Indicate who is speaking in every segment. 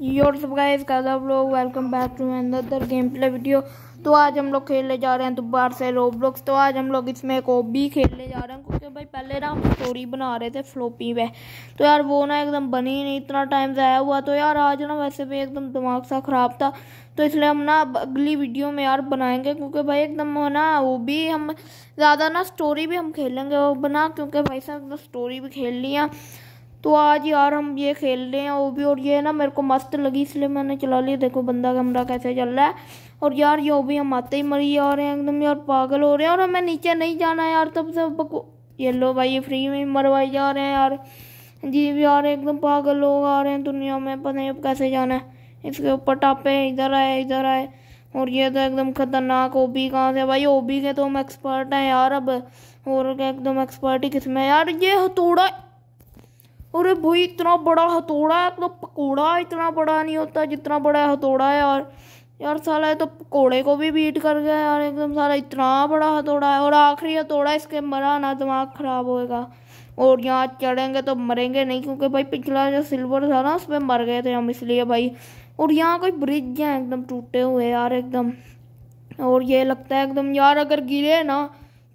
Speaker 1: Your सब guys Kaza blog welcome back to another game play video तो आज हम लोग खेलने जा रहे हैं दोबारा से रोब्लॉक्स तो आज हम लोग इसमें एक ओबी खेलने जा रहे हैं। क्योंकि भाई, पहले ना हम स्टोरी बना रहे थे फ्लोपी में। तो यार, वो ना एकदम बनी नहीं, इतना टाइम ज़ाया हुआ। तो यार, आज ना वैसे भी एकदम दिमाग सा ख़राब था। तो इसलिए हम ना अगली वीडियो में यार बनाएँगे। क्योंकि भाई, एकदम ना वो भी हम ज़्यादा ना स्टोरी भी हम खेलेंगे वो बना। क्योंकि भाई साहब स्टोरी भी खेल लिया। तो आज यार हम ये खेल रहे हैं, वो भी, और ये ना मेरे को मस्त लगी, इसलिए मैंने चला लिया। देखो बंदा कमरा कैसे चल रहा है। और यार ये भी हम आते ही मरी जा रहे हैं, एकदम यार पागल हो रहे हैं। और हमें नीचे नहीं जाना यार, तब से ये लो भाई, ये फ्री में मरवाई जा रहे हैं यार। जी भी यार, एकदम पागल लोग आ रहे हैं दुनिया में, पता नहीं अब कैसे जाना है। इसके ऊपर टापे इधर आए इधर आए। और ये तो एकदम खतरनाक ओबी कहाँ से, भाई ओबी के तो हम एक्सपर्ट हैं यार अब। और एकदम एक्सपर्ट ही किसमें यार। ये हथौड़ा अरे भाई, इतना बड़ा हथौड़ा है तो पकौड़ा इतना बड़ा नहीं होता जितना बड़ा हथौड़ा है यार। यार साला तो पकौड़े को भी बीट कर गया यार, एकदम सारा इतना बड़ा हथौड़ा है। और आखिरी हथौड़ा इसके मरा ना, दिमाग ख़राब होएगा। और यहाँ चढ़ेंगे तो मरेंगे नहीं, क्योंकि भाई पिछला जो सिल्वर था ना उस पर मर गए थे हम, इसलिए भाई। और यहाँ कोई ब्रिज है, एकदम टूटे हुए यार, एकदम। और ये लगता है, एकदम यार अगर गिरे ना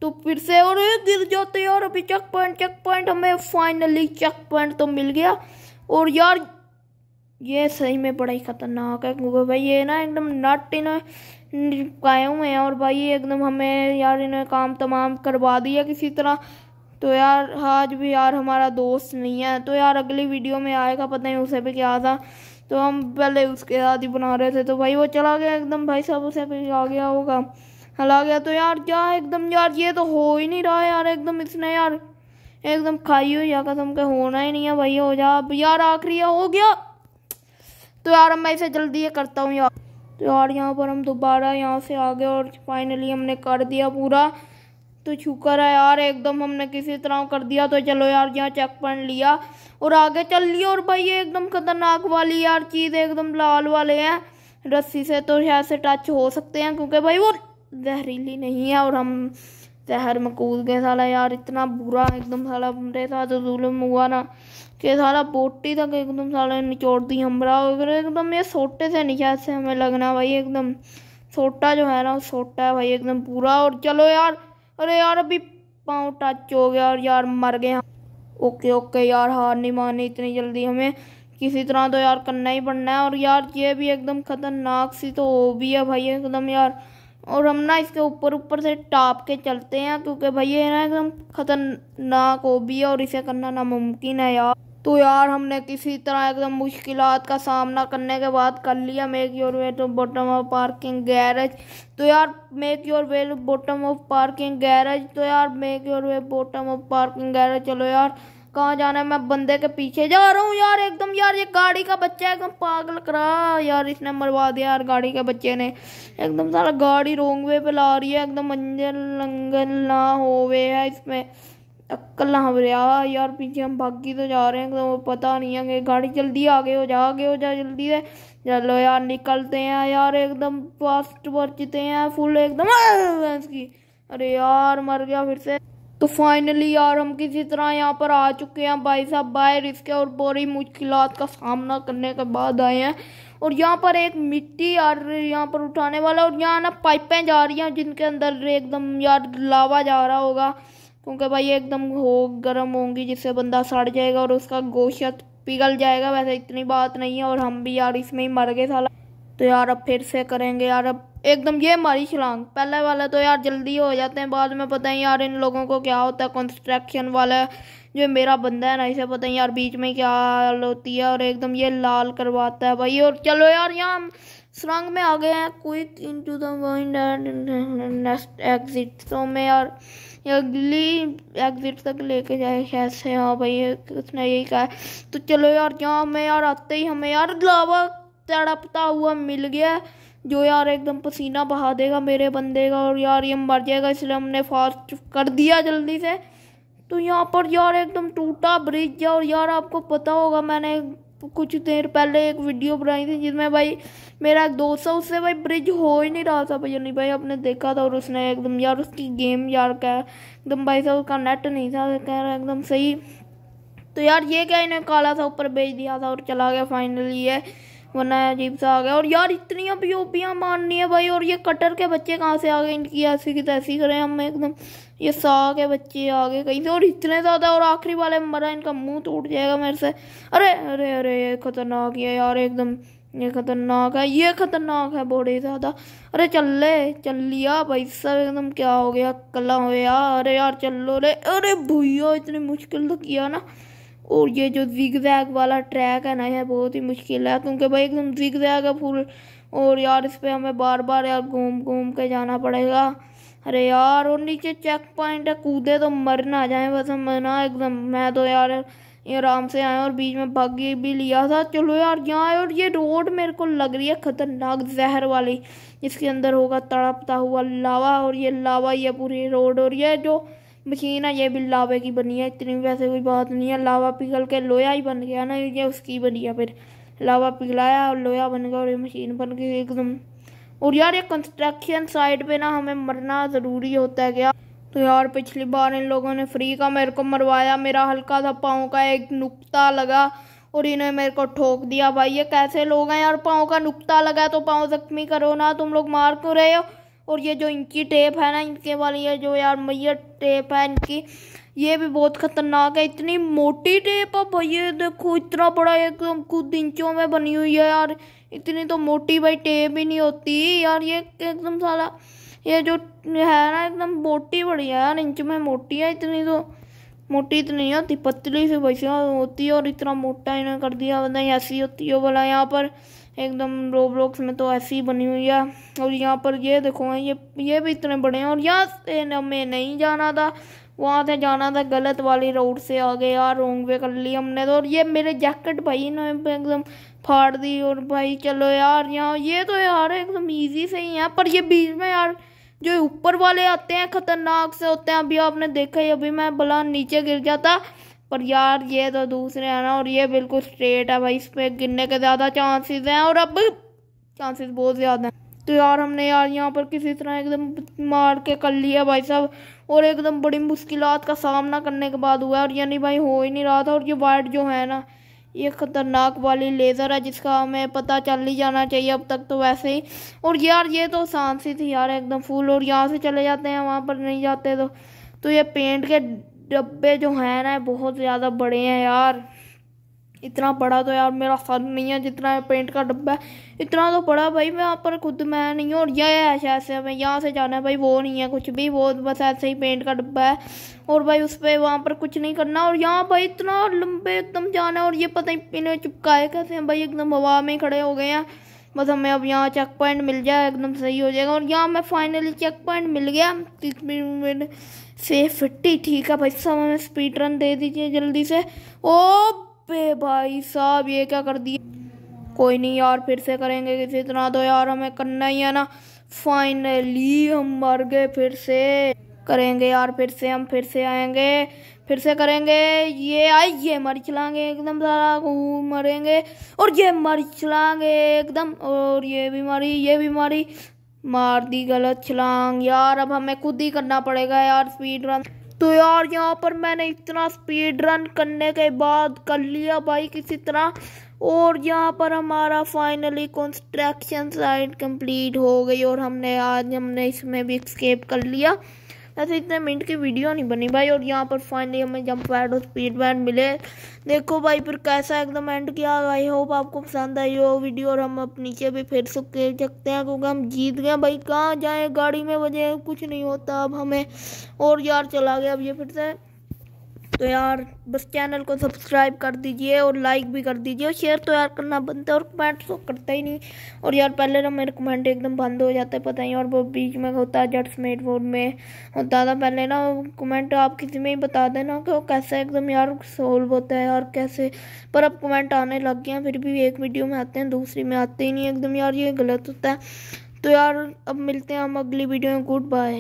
Speaker 1: तो फिर से और गिर जाते यार, अभी चेक पॉइंट चेक पॉइंट हमें फाइनली चेक पॉइंट तो मिल गया। और यार, ये सही में बड़ा ही खतरनाक है, क्योंकि भाई ये ना एकदम नट इन पाए हुए हैं और भाई एकदम हमें यार इन्हें काम तमाम करवा दिया किसी तरह। तो यार, आज भी यार हमारा दोस्त नहीं है तो यार अगली वीडियो में आएगा, पता नहीं उसे भी क्या था। तो हम पहले उसके साथ ही बना रहे थे तो भाई वो चला गया, एकदम भाई साहब उसे भी आ गया होगा। हला गया तो यार, क्या एकदम यार, ये तो हो ही नहीं रहा यार, एकदम इसने यार एकदम खाई हुई या कसम के होना ही नहीं है भाई, हो जा अब यार, आखिरी हो गया। तो यार मैं इसे जल्दी ये करता हूँ यार। तो यार यहाँ पर हम दोबारा यहाँ से आ गए और फाइनली हमने कर दिया पूरा। तो शुक्र है यार, एकदम हमने किसी तरह कर दिया तो चलो यार यहाँ चेक पॉइंट लिया। और आगे चल लिया और भाई ये एकदम खतरनाक वाली यार चीज़, एकदम लाल वाले हैं। रस्सी से तो शायद से टच हो सकते हैं, क्योंकि भाई वो जहरीली नहीं है और हम जहर में कूद गए साला यार, इतना बुरा एकदम साला मेरे साथ जुल्म हुआ ना, कि साला बोटी तक एकदम साला निचोड़ दी हमरा एकदम ये सोटे से नहीं से हमें लगना भाई, एकदम सोटा जो है ना सोटा है भाई, एकदम पूरा और चलो यार, अरे यार अभी पाँव टच हो गया और यार मर गए ओके ओके यार, हार नहीं मारनी इतनी जल्दी हमें। किसी तरह तो यार करना ही पड़ना है। और यार ये भी एकदम खतरनाक सी तो वो भी है भाई, एकदम यार और हम ना इसके ऊपर ऊपर से टाप के चलते हैं, क्योंकि भाई ये ना एकदम खतरनाक हो भी है और इसे करना नामुमकिन है यार। तो यार हमने किसी तरह एकदम मुश्किल का सामना करने के बाद कर लिया make your way to bottom of parking garage तो यार make your way bottom of parking garage तो यार make your way bottom of parking garage चलो यार कहाँ जाना है? मैं बंदे के पीछे जा रहा हूँ यार, एकदम यार, ये गाड़ी का बच्चा एकदम पागल करा यार, इसने मरवा दिया यार गाड़ी के बच्चे ने। एकदम सारा गाड़ी रोंग वे पे ला रही है, एकदम अंजन लंगन ना होवे है इसमें। अक्कल ना हो रहा यार पीछे हम भागी तो जा रहे हैं, एकदम पता नहीं है गाड़ी जल्दी आगे हो जा, आगे हो जा, जल्दी से। चलो यार, निकलते हैं यार, एकदम फास्ट बचते हैं, फुल एकदम की अरे यार, मर गया फिर से। तो फाइनली यार हम किसी तरह यहाँ पर आ चुके हैं भाई साहब। बाहर इसके और बड़ी मुश्किल का सामना करने के बाद आए हैं। और यहाँ पर एक मिट्टी यार यहाँ पर उठाने वाला और यहाँ ना पाइपें जा रही हैं जिनके अंदर एकदम यार लावा जा रहा होगा। क्योंकि भाई एकदम हो गर्म होंगी जिससे बंदा सड़ जाएगा और उसका गोशत पिघल जाएगा। वैसे इतनी बात नहीं है और हम भी यार इसमें ही मर गए साला। तो यार अब फिर से करेंगे यार। अब एकदम ये मारी छलांग। पहले वाले तो यार जल्दी हो जाते हैं, बाद में पता है यार इन लोगों को क्या होता है कंस्ट्रक्शन वाला जो मेरा बंदा है ना, इसे पता है यार बीच में क्या हाल होती है और एकदम ये लाल करवाता है भाई। और चलो यार, यहाँ हम सुरंग में आ गए हैं। Quick into next exit तो मैं यार अगली एग्जिट तक लेके जाए, कैसे? हाँ भाई, उसने यही कहा। तो चलो यार, यहाँ में यार आते ही हमें यार लावा तड़पता हुआ मिल गया। जो यार एकदम पसीना बहा देगा मेरे बंदे का और यार ये मर जाएगा, इसलिए हमने फास्ट कर दिया जल्दी से। तो यहाँ पर यार एकदम टूटा ब्रिज है और यार आपको पता होगा, मैंने कुछ देर पहले एक वीडियो बनाई थी जिसमें भाई मेरा एक दोस्त है उससे भाई ब्रिज हो ही नहीं रहा था भैया, नहीं भाई आपने देखा था और उसने एकदम यार उसकी गेम यार क्या एकदम भाई साहब उसका नेट नहीं था, कह रहा एकदम सही। तो यार ये क्या इन्हें काला था ऊपर भेज दिया था और चला गया फाइनली ये। वरना अजीब सा आ गया। और यार इतनी अभी ओपियाँ मारनी है भाई, और ये कटर के बच्चे कहाँ से आ गए? इनकी ऐसी की तैसी करें हम एकदम। ये सा के बच्चे आ गए कहीं से, और इतने ज़्यादा, और आखिरी वाले मरा, इनका मुँह टूट जाएगा मेरे से। अरे अरे अरे, ये खतरनाक है यार, एकदम। ये खतरनाक है, ये खतरनाक है बड़े ज़्यादा। अरे, चल ले, चल लिया भाई सब एकदम क्या हो गया, कला हो यार अरे यार, चल रे। अरे भैया इतनी मुश्किल तो किया ना। और ये जो जिग जैग वाला ट्रैक है ना, ये बहुत ही मुश्किल है। क्योंकि भाई एकदम जिग जैग है फुल और यार इस पर हमें बार बार यार घूम घूम के जाना पड़ेगा। अरे यार, और नीचे चेक पॉइंट है, कूदे तो मर ना जाए। बस हम ना एकदम, मैं तो यार आराम से आए और बीच में भाग भी लिया था। चलो यार, यहाँ आए और ये रोड मेरे को लग रही है खतरनाक जहर वाली। जिसके अंदर होगा तड़पता हुआ लावा और ये लावा ये पूरी रोड। और ये जो मशीन है, ये भी लावे की बनी है, इतनी वैसे कोई बात नहीं है। लावा पिघल के लोया ही बन गया ना, ये उसकी बनी है फिर। लावा पिघलाया और लोया बन गया और ये मशीन बन गई एकदम। और यार, ये कंस्ट्रक्शन साइड पे ना हमें मरना ज़रूरी होता है क्या? तो यार, पिछली बार इन लोगों ने फ्री का मेरे को मरवाया, मेरा हल्का सा पाँव का एक नुकता लगा और इन्हें मेरे को ठोक दिया। भाई, ये कैसे लोग हैं यार? पाँव का नुकता लगा तो पाँव जख्मी करो ना, तुम लोग मार क्यों रहे हो? और ये जो इनकी टेप है ना, इनके वाली ये जो यार मैया टेप है इनकी, ये भी बहुत खतरनाक है। इतनी मोटी टेप है भाई, ये देखो, इतना बड़ा एकदम कुछ इंचों में बनी हुई है यार। इतनी तो मोटी भाई टेप ही नहीं होती यार, ये एकदम सारा ये जो है ना, एकदम मोटी बड़ी है यार, इंच में मोटी है। इतनी तो मोटी इतनी नहीं होती, पतली से वैसे होती है और इतना मोटा इन्होंने कर दिया बताए ऐसी होती है बोला यहाँ पर। एकदम रोब्लॉक्स में तो ऐसी ही बनी हुई है। और यहाँ पर ये देखो, ये ये भी इतने बड़े हैं और यहाँ से हमें नहीं जाना था। वहाँ से जाना था गलत वाली रोड से आ गए यार रोंग वे कर ली हमने तो। और ये मेरे जैकेट भाई ने एकदम फाड़ दी और भाई, चलो यार, यहाँ, ये तो यार एकदम ईजी से ही है। पर ये बीच में यार, जो ऊपर वाले आते हैं, खतरनाक से होते हैं, अभी आपने देखा ही, अभी मैं भला नीचे गिर जाता। पर यार ये तो दूसरे है ना और ये बिल्कुल स्ट्रेट है भाई इस पर गिरने के ज़्यादा चांसेस हैं और अब चांसेस बहुत ज़्यादा हैं। तो यार हमने यार यहाँ पर किसी तरह एकदम मार के कर लिया भाई साहब और एकदम बड़ी मुश्किल का सामना करने के बाद हुआ है और यानी भाई हो ही नहीं रहा था और ये वाइट जो है ना, ये ख़तरनाक वाली लेज़र है जिसका हमें पता चल ही जाना चाहिए अब तक तो वैसे ही। और यार ये तो आसान सी थी यार, एकदम फुल और यहाँ से चले जाते हैं, वहाँ पर नहीं जाते तो तो ये पेंट के डब्बे जो हैं ना, बहुत ज़्यादा बड़े हैं यार। इतना बड़ा तो यार मेरा सर नहीं है जितना पेंट का डब्बा है। इतना तो बड़ा भाई, मैं यहाँ पर खुद मैं नहीं हूँ और यह है ऐसे हमें यहाँ से जाना है भाई, वो नहीं है कुछ भी, वो बस ऐसे ही पेंट का डब्बा है। और भाई उस पर वहाँ पर कुछ नहीं करना और यहाँ भाई इतना लंबे एकदम जाना है और ये पता नहीं इन्हें चिपकाए कैसे हैं भाई, एकदम हवा में खड़े हो गए हैं। बस हमें अब यहाँ चेक पॉइंट मिल जाए, एकदम सही हो जाएगा। और यहाँ हमें फाइनली चेक पॉइंट मिल गया। से फिफ्टी ठीक है भाई साहब, हमें स्पीड रन दे दीजिए जल्दी से। ओ बे भाई साहब, ये क्या कर दिया? कोई नहीं यार, फिर से करेंगे किसी तरह तो यार, हमें करना ही है ना। फाइनली हम मर गए फिर से। करेंगे यार, फिर से हम फिर से आएँगे, फिर से करेंगे। ये आई, ये मर चलाएँगे एकदम सारा मरेंगे, और ये मर चलाएँगे एकदम, और ये भी मरी, ये भी मरी। मार दी गलत छलांग यार, अब हमें खुद ही करना पड़ेगा यार स्पीड रन तो यार यहाँ पर मैंने इतना स्पीड रन करने के बाद कर लिया भाई किसी तरह, और यहाँ पर हमारा फाइनली कंस्ट्रक्शन साइट कंप्लीट हो गई, और हमने आज हमने इसमें भी स्केप कर लिया। ऐसे इतने मिनट की वीडियो नहीं बनी भाई, और यहाँ पर फाइनली हमें जंप पैड और स्पीड पैड मिले। देखो भाई, फिर कैसा एकदम एंड किया। आई होप आपको पसंद आई हो वीडियो, और हम अब नीचे भी फिर से खेल सकते हैं, क्योंकि हम जीत गए। भाई, कहाँ जाए? गाड़ी में वजह कुछ नहीं होता। अब हमें, और यार, चला गया। अब ये फिर से तो यार, बस चैनल को सब्सक्राइब कर दीजिए और लाइक भी कर दीजिए और शेयर तो यार करना बनता है और कमेंट तो करता ही नहीं। और यार, पहले ना मेरे कमेंट एकदम बंद हो जाते हैं, पता ही और वो बीच में होता है जट स्मेट बोर्ड में। होता था पहले ना कमेंट आप किसी में ही बता देना कि वो कैसे एकदम यार सोल्व होता है यार कैसे। पर अब कमेंट आने लग गए हैं, फिर भी एक वीडियो में आते हैं, दूसरी में आते ही नहीं, एकदम यार ये गलत होता है। तो यार, अब मिलते हैं हम अगली वीडियो में गुड बाय